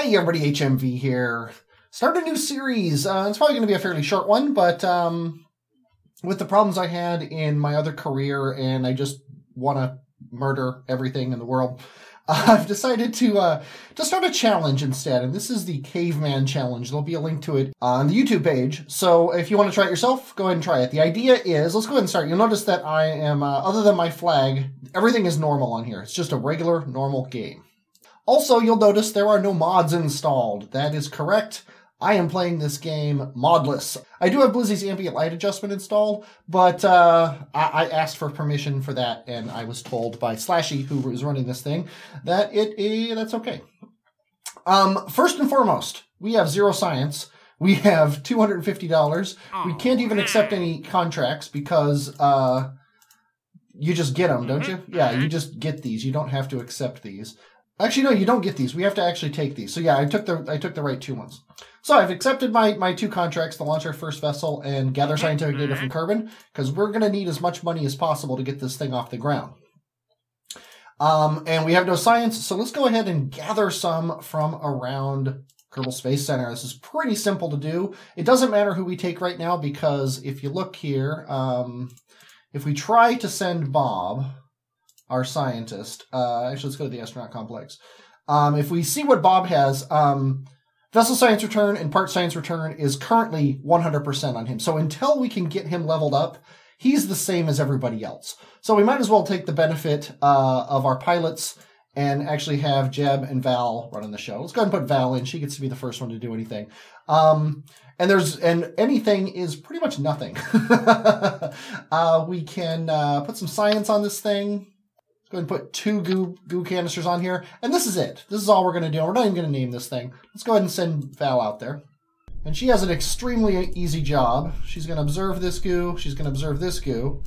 Hey everybody, HMV here. Start a new series. Uh, it's probably going to be a fairly short one, but um, with the problems I had in my other career, and I just want to murder everything in the world, I've decided to uh, to start a challenge instead, and this is the Caveman Challenge. There'll be a link to it on the YouTube page. So if you want to try it yourself, go ahead and try it. The idea is, let's go ahead and start. You'll notice that I am, uh, other than my flag, everything is normal on here. It's just a regular, normal game. Also, you'll notice there are no mods installed. That is correct. I am playing this game modless. I do have Blizzy's ambient light adjustment installed, but uh, I, I, asked for permission for that, and I was told by Slashy, who was running this thing, that it eh, that's okay. Um, first and foremost, we have zero science. We have two hundred and fifty dollars. We can't even accept any contracts because uh, you just get them, don't you? Yeah, you just get these. You don't have to accept these. Actually, no, you don't get these. We have to actually take these. So yeah, I took the I took the right two ones. So I've accepted my my two contracts to launch our first vessel and gather scientific data from Kerbin because we're going to need as much money as possible to get this thing off the ground. Um, and we have no science, so let's go ahead and gather some from around Kerbal Space Center. This is pretty simple to do. It doesn't matter who we take right now because if you look here, um, if we try to send Bob, our scientist. Uh, actually, let's go to the astronaut complex. Um, if we see what Bob has, um, vessel science return and part science return is currently 100% on him. So until we can get him leveled up, he's the same as everybody else. So we might as well take the benefit uh, of our pilots and actually have Jeb and Val running the show. Let's go ahead and put Val in. She gets to be the first one to do anything. Um, and there's and anything is pretty much nothing. uh, we can uh, put some science on this thing. Go ahead and put two goo, goo canisters on here. And this is it. This is all we're going to do. We're not even going to name this thing. Let's go ahead and send Val out there. And she has an extremely easy job. She's going to observe this goo. She's going to observe this goo.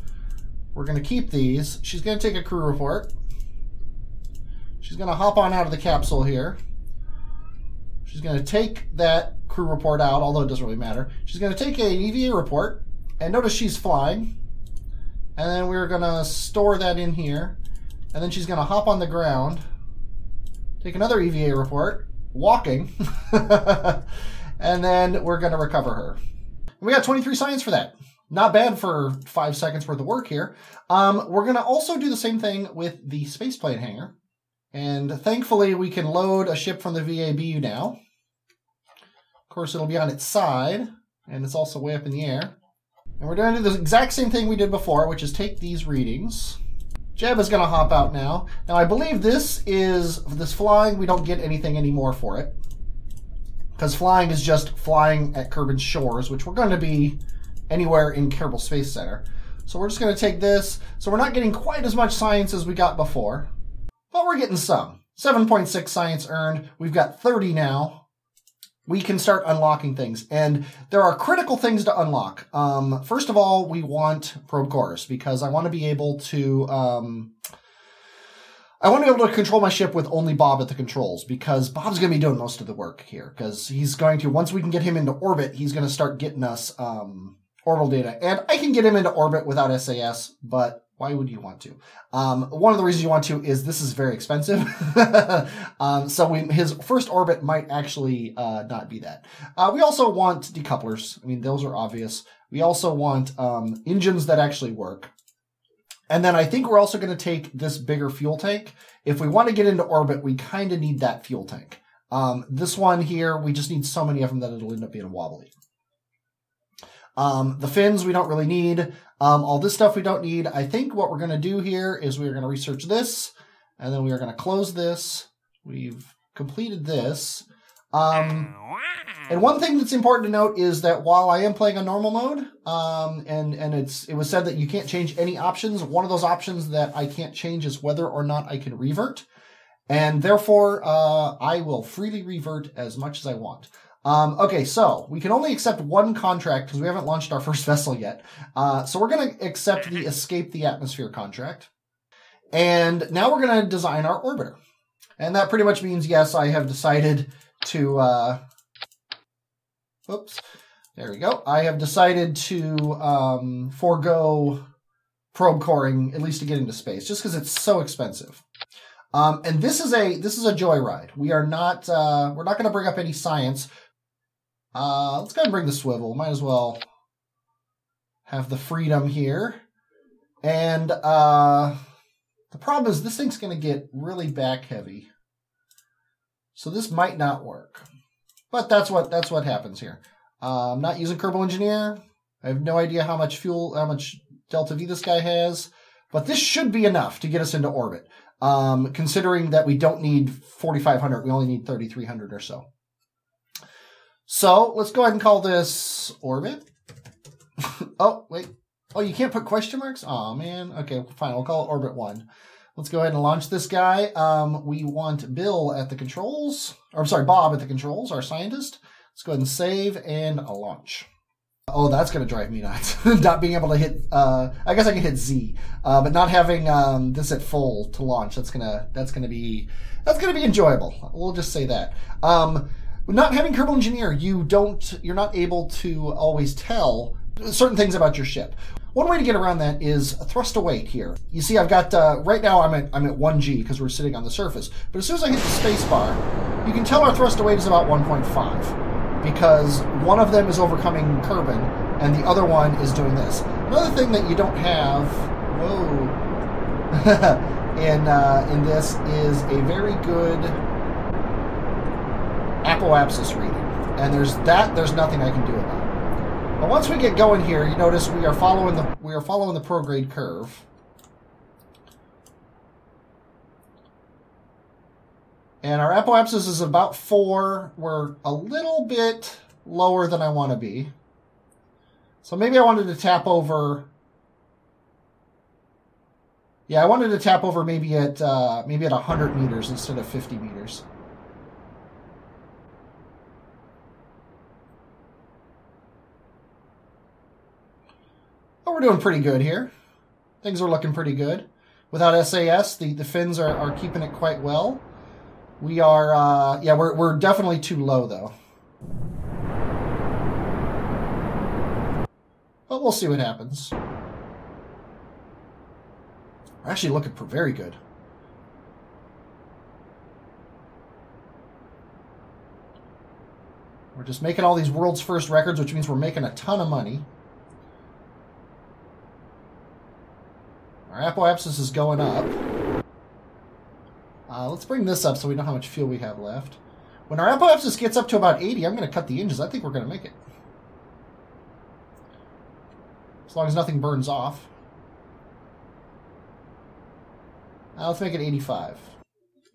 We're going to keep these. She's going to take a crew report. She's going to hop on out of the capsule here. She's going to take that crew report out, although it doesn't really matter. She's going to take an EVA report. And notice she's flying. And then we're going to store that in here. And then she's going to hop on the ground, take another EVA report, walking, and then we're going to recover her. We got 23 science for that. Not bad for five seconds worth of work here. Um, we're going to also do the same thing with the spaceplane hangar. And thankfully, we can load a ship from the VABU now. Of course, it'll be on its side, and it's also way up in the air. And we're going to do the exact same thing we did before, which is take these readings Jeb is going to hop out now. Now, I believe this is, this flying, we don't get anything anymore for it. Because flying is just flying at Kerbin shores, which we're going to be anywhere in Kerbal Space Center. So we're just going to take this. So we're not getting quite as much science as we got before. But we're getting some. 7.6 science earned. We've got 30 now we can start unlocking things. And there are critical things to unlock. Um, first of all, we want probe cores because I want to be able to. Um, I want to be able to control my ship with only Bob at the controls because Bob's going to be doing most of the work here because he's going to once we can get him into orbit, he's going to start getting us um, orbital data, and I can get him into orbit without SAS, but why would you want to? Um, one of the reasons you want to is this is very expensive. um, so we, his first orbit might actually uh, not be that. Uh, we also want decouplers. I mean, those are obvious. We also want um, engines that actually work. And then I think we're also going to take this bigger fuel tank. If we want to get into orbit, we kind of need that fuel tank. Um, this one here, we just need so many of them that it'll end up being wobbly. Um, the fins we don't really need. Um, all this stuff we don't need. I think what we're going to do here is we're going to research this, and then we are going to close this. We've completed this. Um, and one thing that's important to note is that while I am playing a normal mode, um, and and it's it was said that you can't change any options. One of those options that I can't change is whether or not I can revert, and therefore uh, I will freely revert as much as I want. Um, okay, so we can only accept one contract because we haven't launched our first vessel yet. Uh, so we're going to accept the Escape the Atmosphere contract. And now we're going to design our orbiter. And that pretty much means, yes, I have decided to, uh, oops, there we go. I have decided to um, forego probe coring, at least to get into space, just because it's so expensive. Um, and this is a this is a joyride. We are not uh, we're not going to bring up any science. Uh, let's go ahead and bring the swivel. Might as well have the freedom here. And uh, the problem is this thing's going to get really back heavy. So this might not work. But that's what that's what happens here. Uh, I'm not using Kerbal Engineer. I have no idea how much fuel, how much delta V this guy has, but this should be enough to get us into orbit. Um, considering that we don't need 4,500, we only need 3,300 or so. So let's go ahead and call this orbit. oh, wait. Oh, you can't put question marks? Oh, man. Okay, fine. We'll call it orbit one. Let's go ahead and launch this guy. Um, we want Bill at the controls, or I'm sorry, Bob at the controls, our scientist. Let's go ahead and save and launch. Oh, that's going to drive me nuts. not being able to hit, uh, I guess I can hit Z, uh, but not having, um, this at full to launch. That's going to, that's to be, that's to be enjoyable. We'll just say that. Um, not having Kerbal Engineer, you don't, you're not able to always tell certain things about your ship. One way to get around that is thrust-to-weight here. You see, I've got, uh, right now I'm at, I'm at 1G because we're sitting on the surface. But as soon as I hit the space bar, you can tell our thrust-to-weight is about 1.5 because one of them is overcoming Kerbin and the other one is doing this. Another thing that you don't have, whoa, in, uh, in this is a very good apoapsis reading. And there's that, there's nothing I can do about it. But once we get going here, you notice we are following the we are following the prograde curve. And our apoapsis is about four. We're a little bit lower than I want to be. So maybe I wanted to tap over. Yeah, I wanted to tap over maybe at uh, maybe at 100 meters instead of 50 meters. We're doing pretty good here. Things are looking pretty good. Without SAS, the, the fins are, are keeping it quite well. We are, uh, yeah, we're, we're definitely too low, though. But we'll see what happens. We're actually looking very good. We're just making all these world's first records, which means we're making a ton of money. Our apoapsis is going up. Uh, let's bring this up so we know how much fuel we have left. When our apoapsis gets up to about 80, I'm going to cut the engines. I think we're going to make it. As long as nothing burns off. Uh, let's make it 85.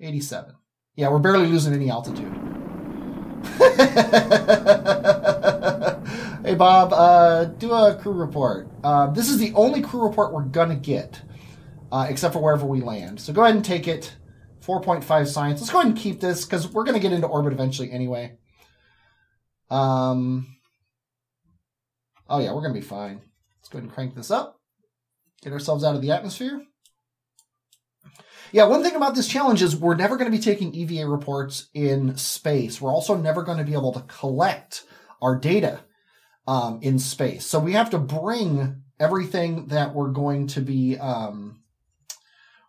87. Yeah, we're barely losing any altitude. hey, Bob, uh, do a crew report. Uh, this is the only crew report we're going to get uh, except for wherever we land. So go ahead and take it. 4.5 science. Let's go ahead and keep this because we're going to get into orbit eventually anyway. Um. Oh yeah, we're going to be fine. Let's go ahead and crank this up. Get ourselves out of the atmosphere. Yeah, one thing about this challenge is we're never going to be taking EVA reports in space. We're also never going to be able to collect our data um, in space. So we have to bring everything that we're going to be um,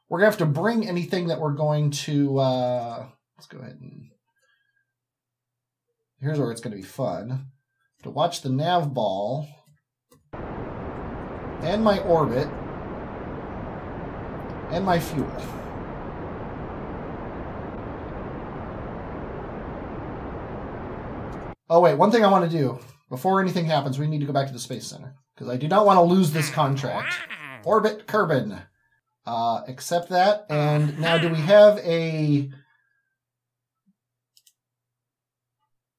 we're to have to bring anything that we're going to, uh, let's go ahead and, here's where it's going to be fun. To watch the nav ball and my orbit and my fuel. Oh wait, one thing I want to do before anything happens, we need to go back to the Space Center because I do not want to lose this contract. Orbit Kerbin. Uh, accept that. And now do we have a...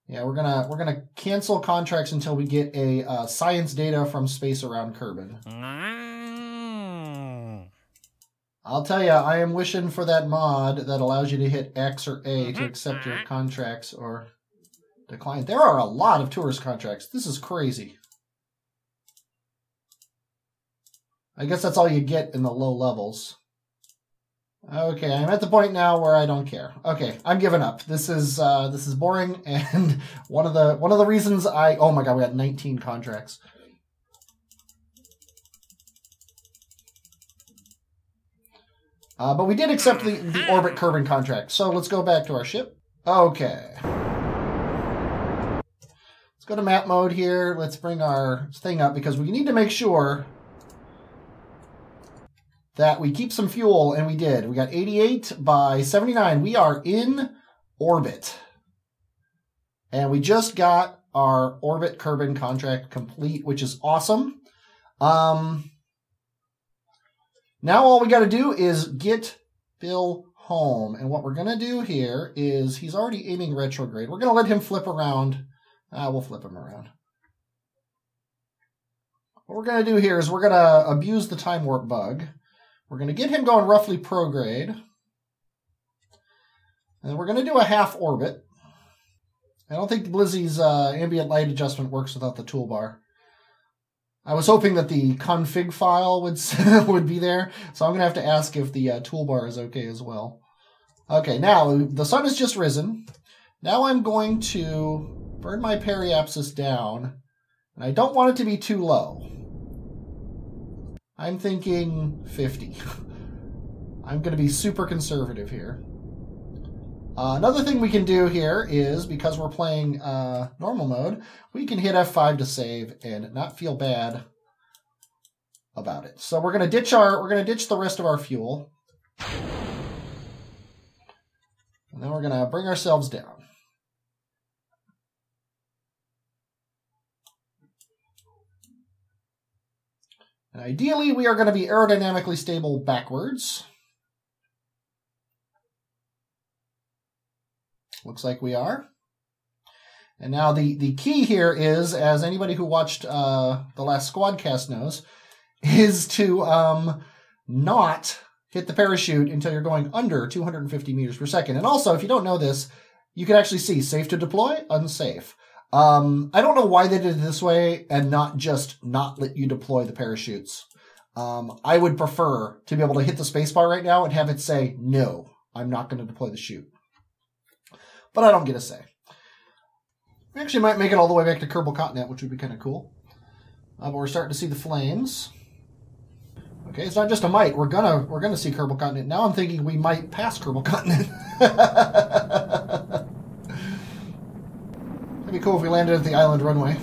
Yeah, we're gonna we're gonna cancel contracts until we get a uh, science data from space around Kerbin. I'll tell you, I am wishing for that mod that allows you to hit X or A to accept your contracts or decline. There are a lot of tourist contracts. This is crazy. I guess that's all you get in the low levels. Okay, I'm at the point now where I don't care. Okay, I'm giving up. This is uh, this is boring, and one of the one of the reasons I oh my god, we got 19 contracts. Uh, but we did accept the, the orbit Kerbin contract. So let's go back to our ship. Okay. Let's go to map mode here. Let's bring our thing up because we need to make sure that we keep some fuel, and we did. We got 88 by 79. We are in orbit. And we just got our orbit Kerbin contract complete, which is awesome. Um, now all we got to do is get Bill home. And what we're going to do here is he's already aiming retrograde. We're going to let him flip around. Uh, we'll flip him around. What we're going to do here is we're going to abuse the time warp bug. We're going to get him going roughly prograde. And we're going to do a half orbit. I don't think Blizzy's uh, ambient light adjustment works without the toolbar. I was hoping that the config file would would be there, so I'm going to have to ask if the uh, toolbar is okay as well. Okay, now the sun has just risen. Now I'm going to burn my periapsis down, and I don't want it to be too low. I'm thinking 50. I'm going to be super conservative here. Uh, another thing we can do here is, because we're playing uh, normal mode, we can hit F5 to save and not feel bad about it. So we're going to ditch our, we're going to ditch the rest of our fuel. And then we're going to bring ourselves down. Ideally, we are going to be aerodynamically stable backwards. Looks like we are. And now the, the key here is, as anybody who watched uh, the last Squadcast knows, is to um, not hit the parachute until you're going under 250 meters per second. And also, if you don't know this, you can actually see safe to deploy, unsafe. Um, I don't know why they did it this way and not just not let you deploy the parachutes. Um, I would prefer to be able to hit the spacebar right now and have it say, no, I'm not going to deploy the chute. But I don't get a say. We actually might make it all the way back to Kerbal Continent, which would be kind of cool. Uh, but we're starting to see the flames. Okay, it's not just a might. We're gonna we're gonna see Kerbal Continent. Now I'm thinking we might pass Kerbal Continent. cool if we landed at the island runway.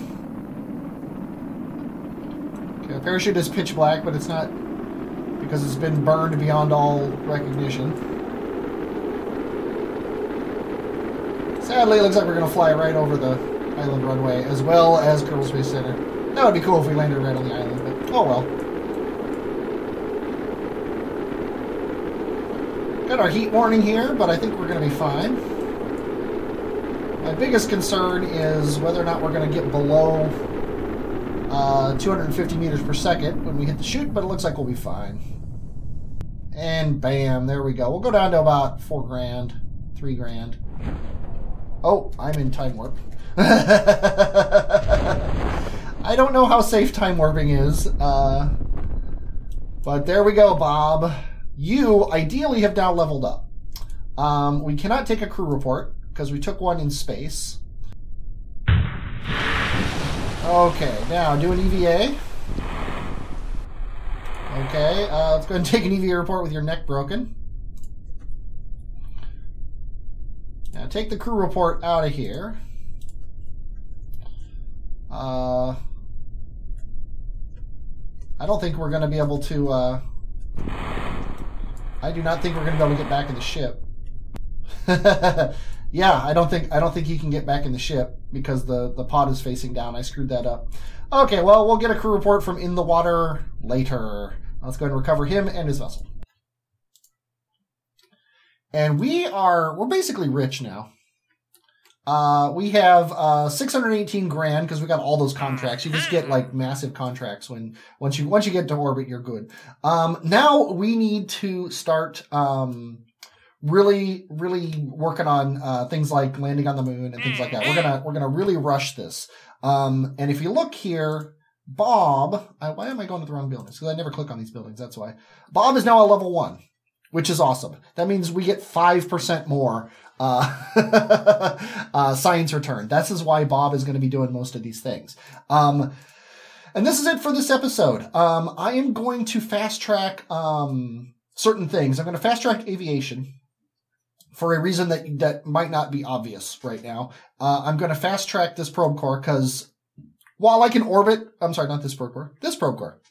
Okay, parachute is pitch black, but it's not because it's been burned beyond all recognition. Sadly, it looks like we're going to fly right over the island runway, as well as Kerbal Space Center. That would be cool if we landed right on the island, but oh well. Got our heat warning here, but I think we're going to be fine. My biggest concern is whether or not we're going to get below uh, 250 meters per second when we hit the chute, but it looks like we'll be fine. And bam, there we go. We'll go down to about four grand, three grand. Oh, I'm in time warp. I don't know how safe time warping is, uh, but there we go, Bob. You ideally have now leveled up. Um, we cannot take a crew report because we took one in space. Okay, now do an EVA. Okay, uh, let's go and take an EVA report with your neck broken. Now take the crew report out of here. Uh, I don't think we're going to be able to... Uh, I do not think we're going to be able to get back in the ship. Yeah, I don't think I don't think he can get back in the ship because the the pod is facing down. I screwed that up. Okay, well we'll get a crew report from in the water later. Let's go and recover him and his vessel. And we are we're basically rich now. Uh, we have uh, 618 grand because we got all those contracts. You just get like massive contracts when once you once you get to orbit, you're good. Um, now we need to start um, really, really working on uh, things like landing on the moon and things like that. We're gonna we're gonna really rush this. Um, and if you look here, Bob, I, why am I going to the wrong buildings? Because I never click on these buildings. That's why. Bob is now a level one, which is awesome. That means we get five percent more uh, uh, science return. This is why Bob is going to be doing most of these things. Um, and this is it for this episode. Um, I am going to fast track um, certain things. I'm going to fast track aviation for a reason that that might not be obvious right now. Uh, I'm going to fast track this probe core because while I can orbit, I'm sorry, not this probe core, this probe core.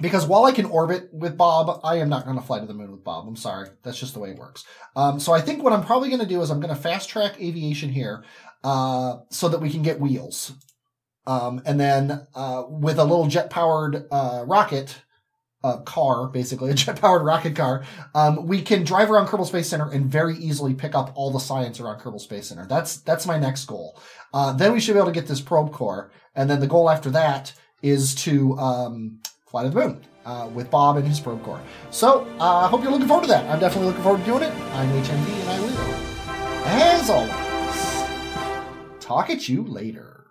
Because while I can orbit with Bob, I am not going to fly to the moon with Bob. I'm sorry. That's just the way it works. Um, so I think what I'm probably going to do is I'm going to fast track aviation here uh, so that we can get wheels. Um, and then uh, with a little jet powered uh, rocket, uh, car, basically a jet powered rocket car, um, we can drive around Kerbal Space Center and very easily pick up all the science around Kerbal Space Center. That's that's my next goal. Uh, then we should be able to get this probe core, and then the goal after that is to um, fly to the moon. Uh, with Bob and his probe core. So, uh, I hope you're looking forward to that. I'm definitely looking forward to doing it. I'm HMV, and I will, as always, talk at you later.